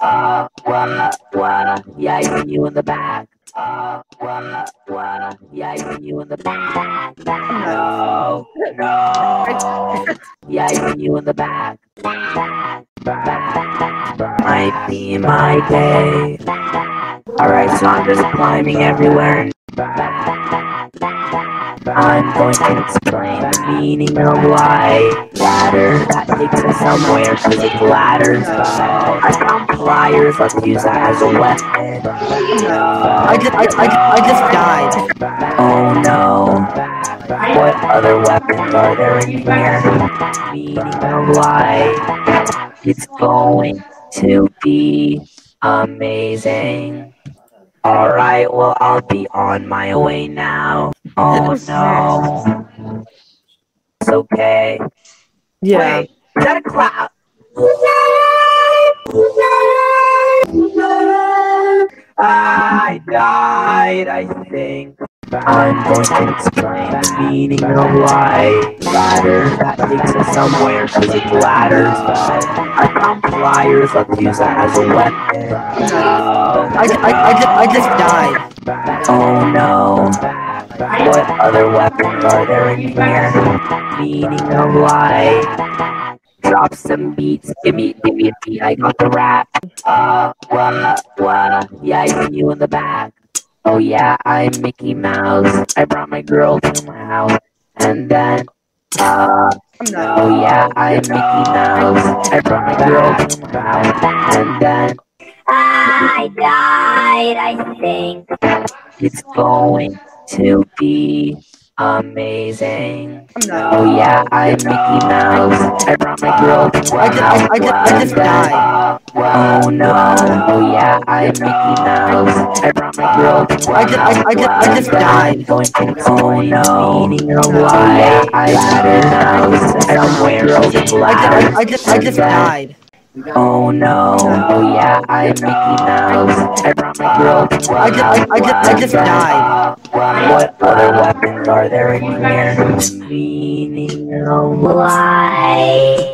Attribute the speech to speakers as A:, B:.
A: Uh, what, what? Yeah, you in the back. Uh, what, what? Yeah, you in the back. No, no. Yeah, you in the back. Might be my day. Alright, so I'm just climbing everywhere. I'm going to explain the meaning of life. Ladder us somewhere, cause it's ladders. I found pliers, let's use that as a weapon.
B: I just, I, I, I just died.
A: Oh no. What other weapons are there in here? Meaning of life. It's going to be amazing. Alright, well, I'll be on my way now. Oh no. It's okay.
B: Yeah.
A: Wait, is that a cloud? I died, I think. I'm going to explain the meaning of life. Ladder that takes us somewhere, cause it's ladders. I found pliers, let's use that as a weapon. No.
B: I, I, I, just, I just died.
A: Oh no. What other weapons are there in here? Meaning of life. Drop some beats, give me, give me a beat, I got the rap. Uh, what, what? Yeah, I see you in the back. Oh yeah, I'm Mickey Mouse. I brought my girl to my house. And then, uh, no, oh yeah, I'm Mickey Mouse. I brought my girl to my house. And then, I died, I think. It's going to be amazing. Oh yeah, I'm Mickey Mouse. I brought my girl
B: I
A: my house.
B: I, I just, I just died.
A: Oh no. Oh yeah, I'm Mickey Mouse. I brought my girl my
B: I just, I, I just, I just died.
A: Going to oh no. Meaning of oh, why I ladder house. Somewhere over
B: I just,
A: ladders.
B: I just, I just died.
A: Oh no. Oh yeah, I'm Mickey Mouse. I brought my girl to
B: I just, I, I just, I just died.
A: What other weapons are there in here? Meaning of life.